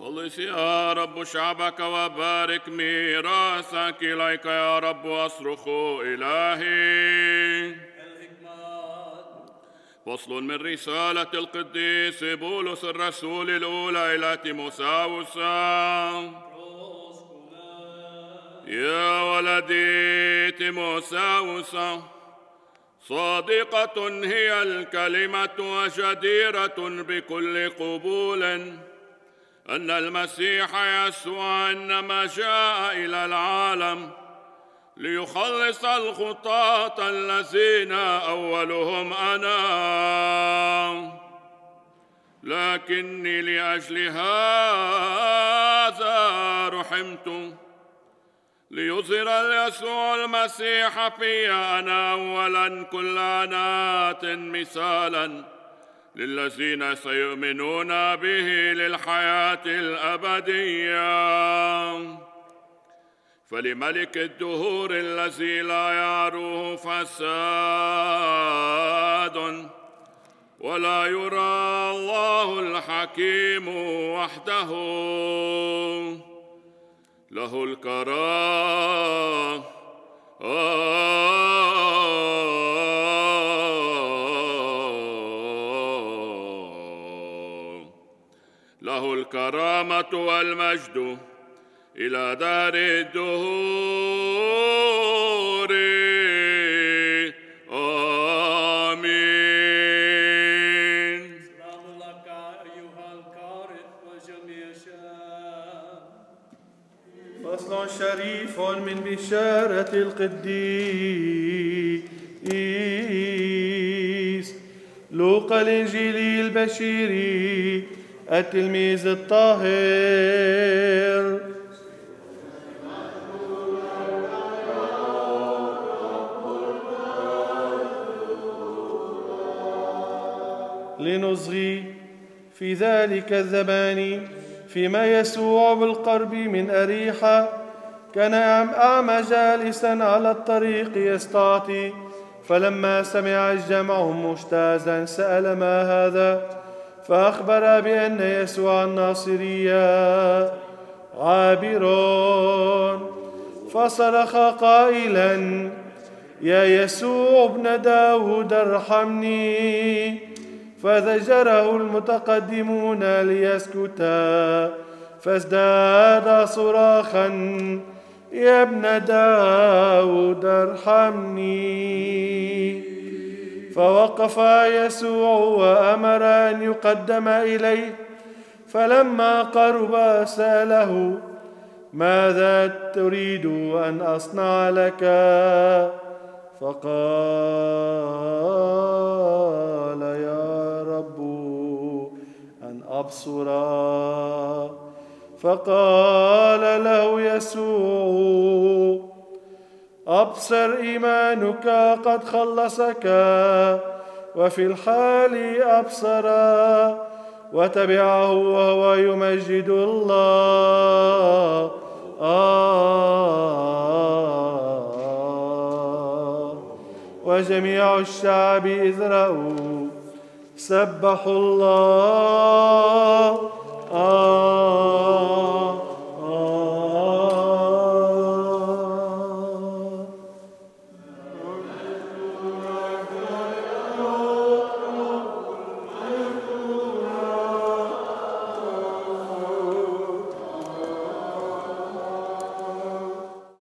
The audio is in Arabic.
قدس يا رب شعبك وبارك ميراثك إليك يا رب أصرخ إلهي. فصل من رسالة القديس بولس الرسول الأولى إلى تيموساوس يا ولدي تيموساوس صادقة هي الكلمة وجديرة بكل قبول. أن المسيح يسوع إنما جاء إلى العالم ليخلص الخطاة الذين أولهم أنا. لكني لأجل هذا رحمت ليظهر يسوع المسيح في أنا أولا كل أنات مثالا للذين سيؤمنون به للحياة الأبدية. فلملك الدهور الذي لا يعروه فساد ولا يرى الله الحكيم وحده. له الكرام له الكرامة والمجد إلى دار الدهور. شريف من بشارة القديس. لوقا الإنجيلي البشيري التلميذ الطاهر. لنصغي في ذلك الزمان فيما يسوع بالقرب من أريحة كان أعمى جالسا على الطريق يستعطي فلما سمع الجمع مجتازا سأل ما هذا فأخبر بأن يسوع الناصرية عابر. فصرخ قائلا يا يسوع ابن داود ارحمني. فزجره المتقدمون ليسكتا فازداد صراخا يا ابن داود ارحمني. فوقف يسوع وأمر أن يقدم إليه فلما قرب سأله ماذا تريد أن أصنع لك؟ فقال يا رب أن أبصر فقال له يسوع أبصر إيمانك قد خلصك وفي الحال أبصر وتبعه وهو يمجد الله. آه. وجميع الشعب إذ رأوا سبحوا الله. آه.